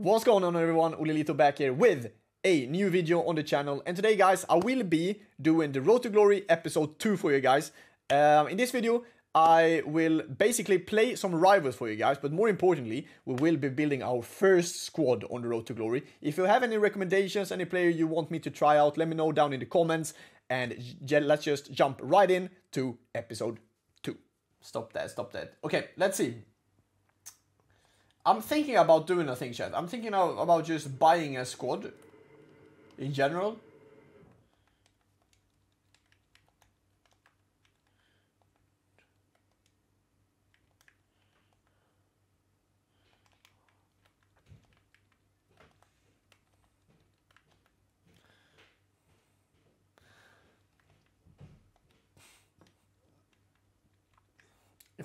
What's going on everyone, Ollelito back here with a new video on the channel and today guys I will be doing the Road to Glory episode 2 for you guys. Um, in this video I will basically play some rivals for you guys but more importantly we will be building our first squad on the Road to Glory. If you have any recommendations, any player you want me to try out let me know down in the comments and let's just jump right in to episode 2. Stop that, stop that. Okay, let's see. I'm thinking about doing a thing, chat. I'm thinking of, about just buying a squad in general.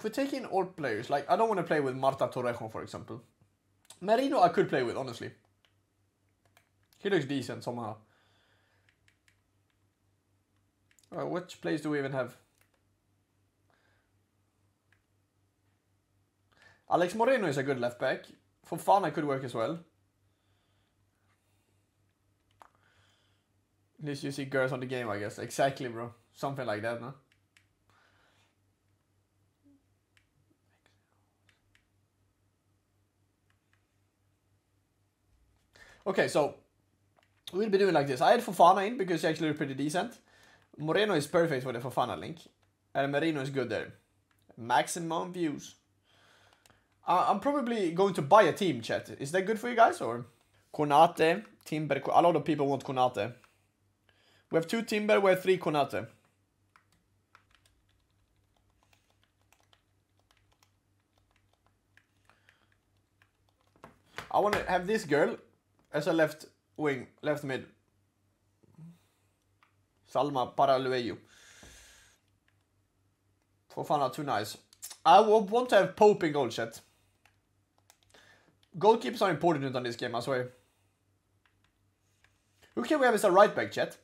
If we're taking all players, like I don't want to play with Marta Torrejon, for example. Merino I could play with, honestly. He looks decent somehow. Uh, which players do we even have? Alex Moreno is a good left back. For fun, I could work as well. At least you see girls on the game, I guess. Exactly, bro. Something like that, no? Okay, so we'll be doing like this. I had Fofana in because he actually pretty decent. Moreno is perfect for the Fofana link. And Merino is good there. Maximum views. Uh, I'm probably going to buy a team, chat. Is that good for you guys or? Konate, Timber. A lot of people want Konate. We have two Timber, we have three Konate. I want to have this girl as a left wing, left mid. Salma Paralluelo. Fofana too nice. I want to have Pope in goal chat. Goalkeepers are important on this game, I swear. Who can we have as a right back, chat?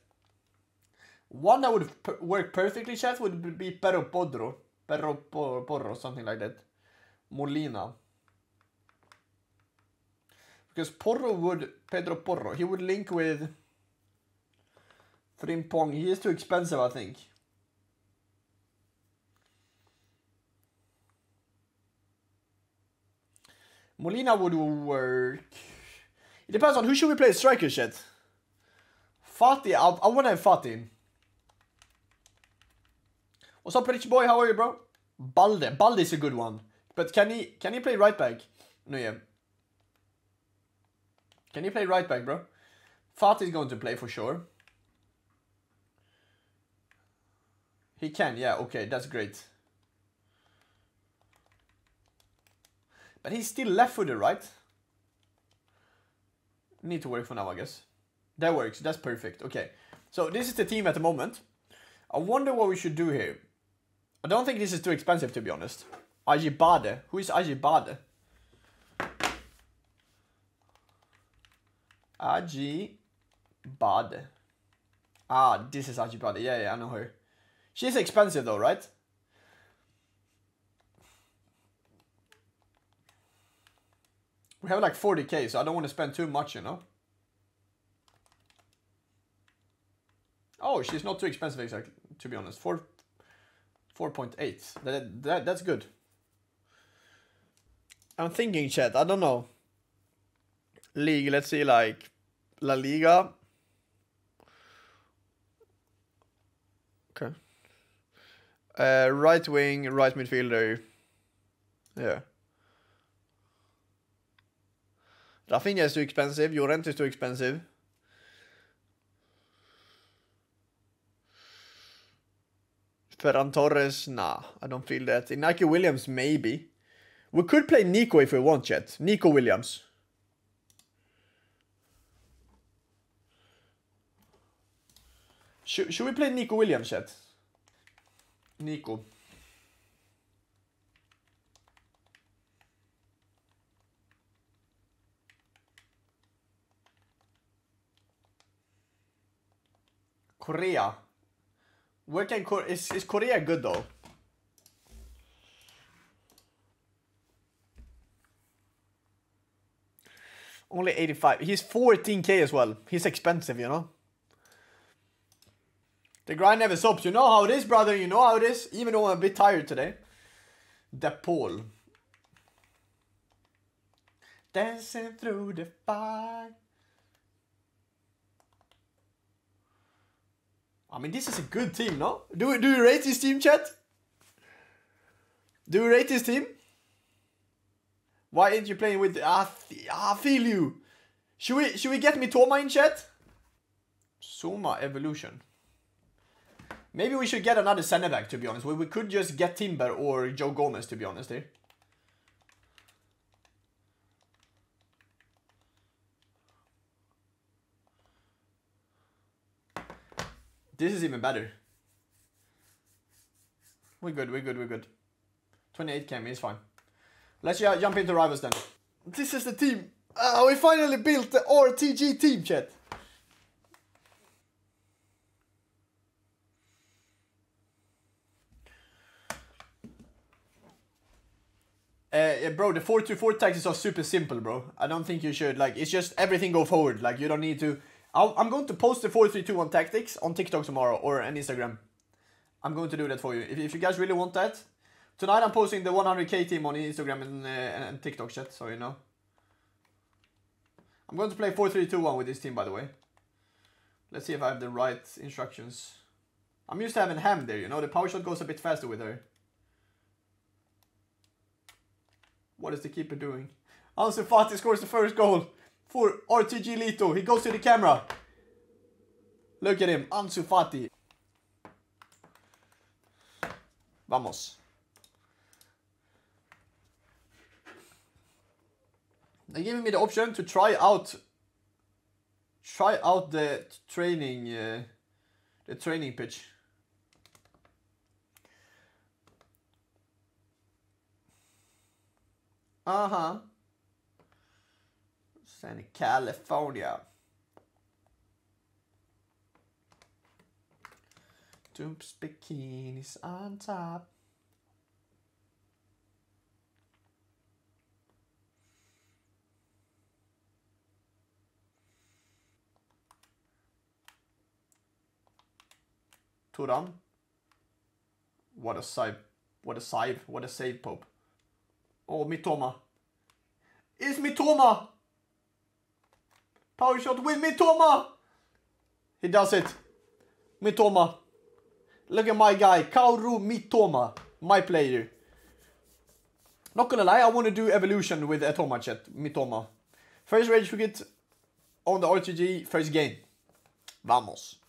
One that would work perfectly, chat, would be Perro Podro. Perro Porro, something like that. Molina. Because Porro would, Pedro Porro, he would link with Frimpong. He is too expensive, I think. Molina would work. It depends on who should we play striker shit. Fati, I, I want to have Fati. What's up, rich boy? How are you, bro? Balde. Balde is a good one. But can he can he play right back? No, yeah. Can you play right back, bro? Fati is going to play for sure. He can, yeah, okay, that's great. But he's still left-footed, right? Need to work for now, I guess. That works, that's perfect, okay. So this is the team at the moment. I wonder what we should do here. I don't think this is too expensive, to be honest. Ajibade. Who is Ajibade? Aji Bad. Ah, this is Aji Bad. Yeah, yeah, I know her. She's expensive though, right? We have like 40k, so I don't want to spend too much, you know? Oh, she's not too expensive, exactly, to be honest. 4, 4.8. That, that, that's good. I'm thinking, chat, I don't know league, let's see, like La Liga. Okay. Uh, right wing, right midfielder. Yeah. Rafinha is too expensive. Llorente is too expensive. Ferran Torres, nah, I don't feel that. Inaki Williams, maybe. We could play Nico if we want yet. Nico Williams. Should, should we play Nico Williams yet? Nico. Correa. Where can Correa is is Correa good though? Only 85. He's 14k as well. He's expensive, you know? The grind never stops. You know how it is, brother. You know how it is. Even though I'm a bit tired today. De Paul. Dancing through the fire. I mean, this is a good team, no? Do, do you rate this team, chat? Do you rate this team? Why aren't you playing with... Ah, I feel you. Should we, should we get Mitoma in chat? Soma Evolution. Maybe we should get another center back, to be honest. We, we could just get Timber or Joe Gomez, to be honest, here. This is even better. We're good, we're good, we're good. 28 cam is fine. Let's jump into rivals then. This is the team. Uh, we finally built the RTG team, chat. Uh, bro, the 4-2-4 tactics are super simple, bro. I don't think you should, like, it's just everything go forward. Like, you don't need to... i am going to post the 4-3-2-1 tactics on TikTok tomorrow or on Instagram. I'm going to do that for you. If, if you guys really want that, Tonight I'm posting the 100k team on Instagram and, uh, and TikTok chat, so you know. I'm going to play 4-3-2-1 with this team, by the way. Let's see if I have the right instructions. I'm used to having Ham there, you know. The power shot goes a bit faster with her. What is the keeper doing? Ansu Fati scores the first goal for RTG Lito. He goes to the camera. Look at him, Ansu Fati. Vamos. They're giving me the option to try out try out the training uh, the training pitch. Uh-huh. San California. Doops bikinis on top. Turan. What a save. What a save. What a save, Pope. Oh, Mitoma. It's Mitoma! Power shot with Mitoma! He does it. Mitoma. Look at my guy, Kaoru Mitoma. My player. Not gonna lie, I want to do evolution with Atoma chat. Mitoma. First rage forget on the RTG, first game. Vamos.